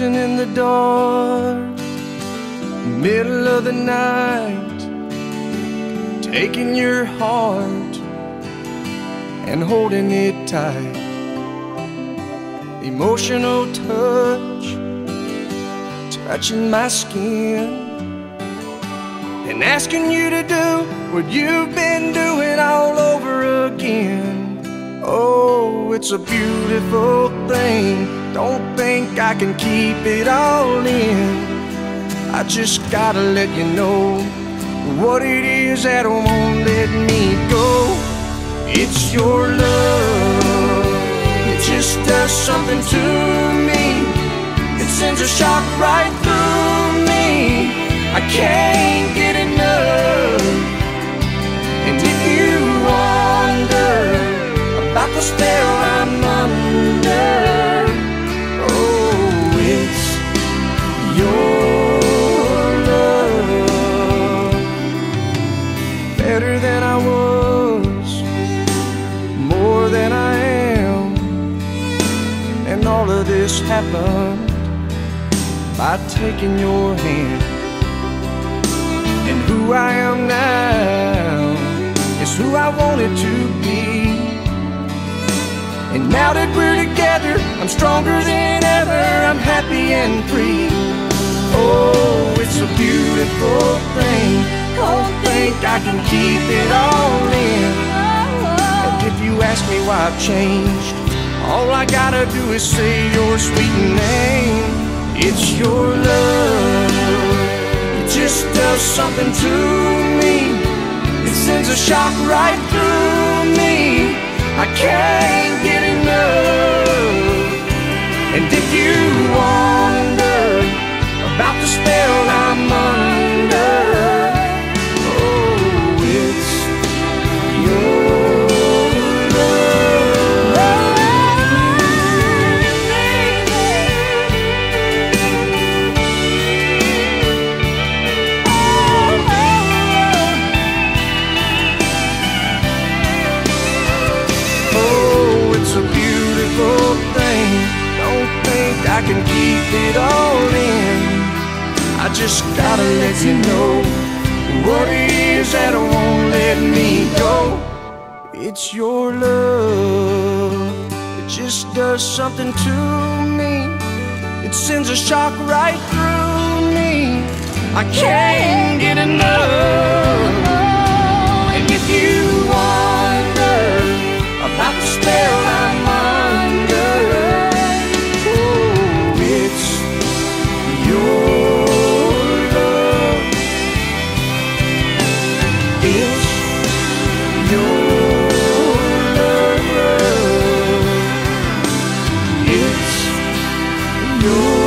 in the dark, middle of the night, taking your heart and holding it tight. Emotional touch, touching my skin, and asking you to do what you've been doing all over again. Oh, it's a beautiful thing. Don't think I can keep it all in. I just gotta let you know what it is that won't let me go. It's your love. It just does something to me. It sends a shock right through me. I can't Better than I was, more than I am. And all of this happened by taking your hand. And who I am now is who I wanted to be. And now that we're together, I'm stronger than ever. I'm happy and free. Oh, it's a beautiful thing. I can keep it all in. And if you ask me why I've changed, all I gotta do is say your sweet name. It's your love. It just does something to me. It sends a shock right through me. I can't get enough. Keep it all in. I just gotta let you know what it is that won't let me go. It's your love. It just does something to me. It sends a shock right through me. I can't get enough. Your